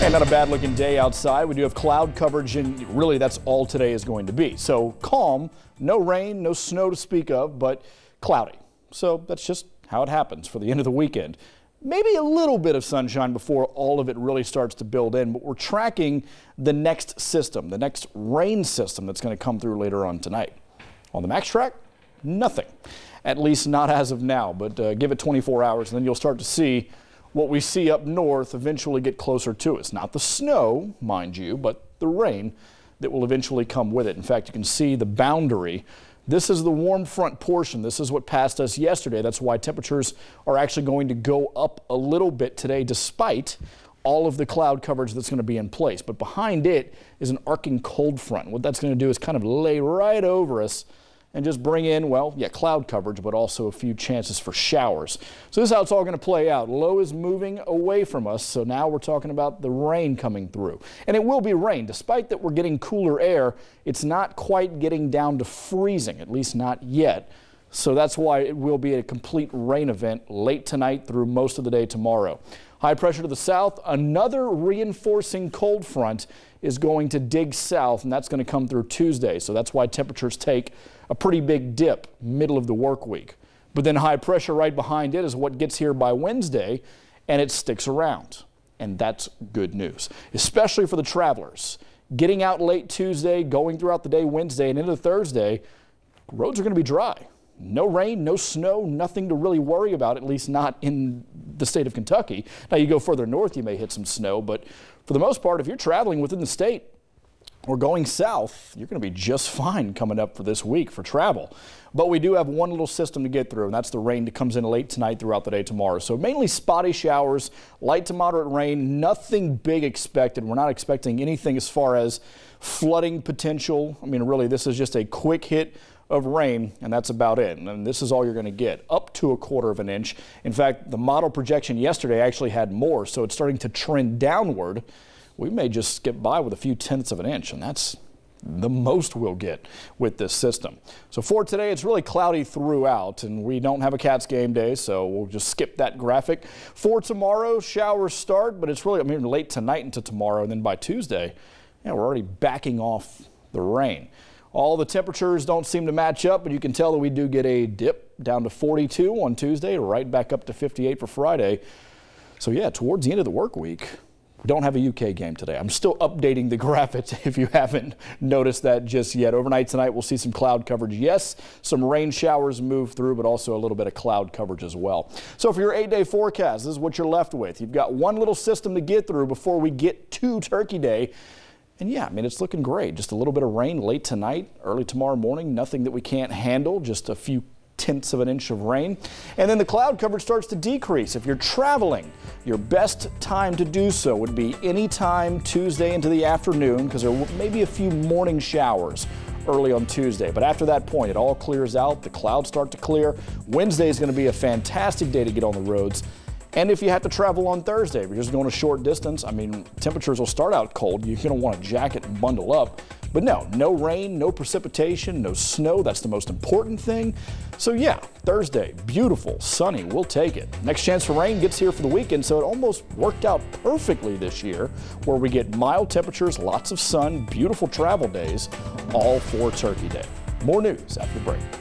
And not a bad looking day outside. We do have cloud coverage and really that's all today is going to be. So calm, no rain, no snow to speak of, but cloudy. So that's just how it happens for the end of the weekend. Maybe a little bit of sunshine before all of it really starts to build in, but we're tracking the next system, the next rain system that's going to come through later on tonight. On the max track, nothing. At least not as of now, but uh, give it 24 hours and then you'll start to see what we see up north eventually get closer to us. Not the snow, mind you, but the rain that will eventually come with it. In fact, you can see the boundary. This is the warm front portion. This is what passed us yesterday. That's why temperatures are actually going to go up a little bit today despite all of the cloud coverage that's going to be in place. But behind it is an arcing cold front. What that's going to do is kind of lay right over us and just bring in, well, yeah, cloud coverage, but also a few chances for showers. So this is how it's all going to play out. Low is moving away from us, so now we're talking about the rain coming through. And it will be rain. Despite that we're getting cooler air, it's not quite getting down to freezing, at least not yet. So that's why it will be a complete rain event late tonight through most of the day tomorrow. High pressure to the south, another reinforcing cold front is going to dig south, and that's going to come through Tuesday. So that's why temperatures take a pretty big dip middle of the work week. But then high pressure right behind it is what gets here by Wednesday, and it sticks around. And that's good news, especially for the travelers. Getting out late Tuesday, going throughout the day Wednesday and into Thursday, roads are going to be dry. No rain, no snow, nothing to really worry about, at least not in the state of Kentucky. Now, you go further north, you may hit some snow, but for the most part, if you're traveling within the state, or going south, you're going to be just fine coming up for this week for travel. But we do have one little system to get through, and that's the rain that comes in late tonight throughout the day tomorrow. So mainly spotty showers, light to moderate rain, nothing big expected. We're not expecting anything as far as flooding potential. I mean, really, this is just a quick hit of rain, and that's about it. And this is all you're going to get, up to a quarter of an inch. In fact, the model projection yesterday actually had more, so it's starting to trend downward we may just skip by with a few tenths of an inch, and that's the most we'll get with this system. So for today, it's really cloudy throughout, and we don't have a Cats game day, so we'll just skip that graphic. For tomorrow, showers start, but it's really, I mean, late tonight into tomorrow, and then by Tuesday, yeah, we're already backing off the rain. All the temperatures don't seem to match up, but you can tell that we do get a dip down to 42 on Tuesday, right back up to 58 for Friday. So yeah, towards the end of the work week, we don't have a UK game today. I'm still updating the graphics if you haven't noticed that just yet. Overnight tonight, we'll see some cloud coverage. Yes, some rain showers move through, but also a little bit of cloud coverage as well. So for your eight-day forecast, this is what you're left with. You've got one little system to get through before we get to Turkey Day. And yeah, I mean, it's looking great. Just a little bit of rain late tonight, early tomorrow morning. Nothing that we can't handle. Just a few tenths of an inch of rain. And then the cloud coverage starts to decrease. If you're traveling, your best time to do so would be anytime Tuesday into the afternoon because there may be a few morning showers early on Tuesday. But after that point, it all clears out. The clouds start to clear. Wednesday is going to be a fantastic day to get on the roads. And if you have to travel on Thursday, if you're just going a short distance, I mean, temperatures will start out cold. You're going to want a jacket and bundle up. But no, no rain, no precipitation, no snow. That's the most important thing. So yeah, Thursday, beautiful, sunny, we'll take it. Next chance for rain gets here for the weekend, so it almost worked out perfectly this year, where we get mild temperatures, lots of sun, beautiful travel days, all for Turkey Day. More news after the break.